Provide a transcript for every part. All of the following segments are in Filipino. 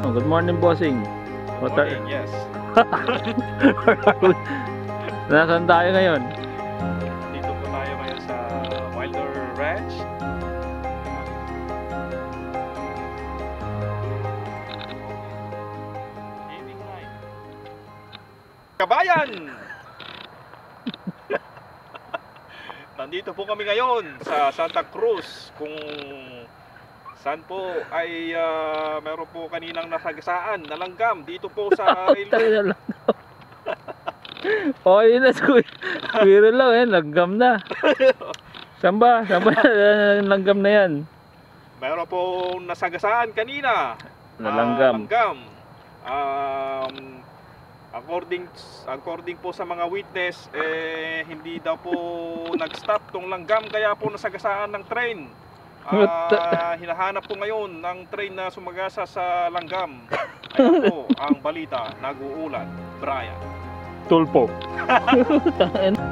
Oh, good morning, bossing. What are- Morning, yes. Nasaan tayo ngayon? Dito po tayo ngayon sa Wilder Ranch. Kabayan! Nandito po kami ngayon sa Santa Cruz kung saan po ay ah, meron po kaninang nasagasaan na langgam dito po sa railway. Na lang. oh, yun na. Biro lang eh. Langgam na. Saan ba? Saan ba langgam na yan? Meron po nasagasaan kanina. Nalanggam. Ah, langgam. Um, according according po sa mga witness eh hindi daw po nag-stop tong langgam kaya po nasagasaan ng train. Ah, hinahanap po ngayon ng train na sumagasa sa langgam. Ayan po ang balita nag-uulat. Brian. Tulpo.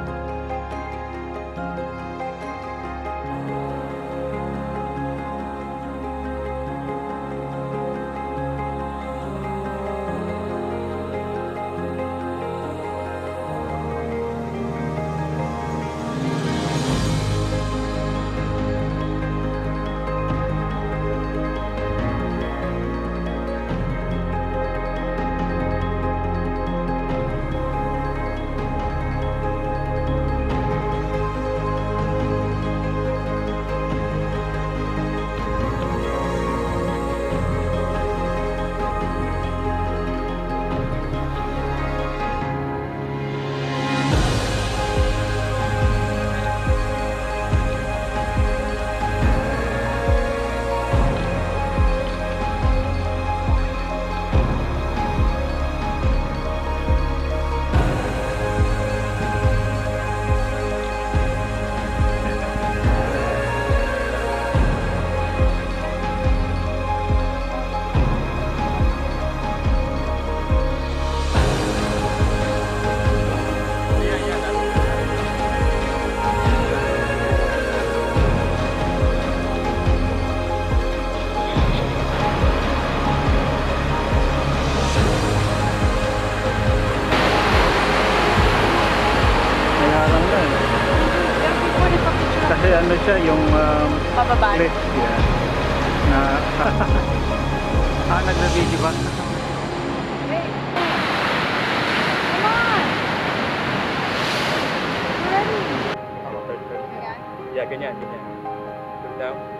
Kasi ano siya, yung um, Pababa. yan. Na, ah, nagna-video ba? Hey. Come on. Ready. Yeah, ganyan, ganyan. Look down. Yeah.